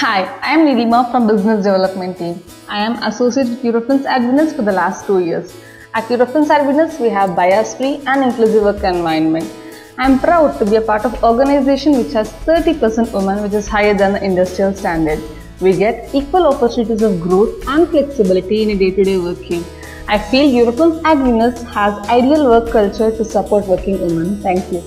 Hi, I am Neelima from Business Development Team. I am associate with Eurofins Advinus for the last two years. At Eurofins Advinus, we have bias-free and inclusive work environment. I am proud to be a part of organization which has 30% women, which is higher than the industrial standard. We get equal opportunities of growth and flexibility in a day-to-day working. I feel Eurofins Advinus has ideal work culture to support working women. Thank you.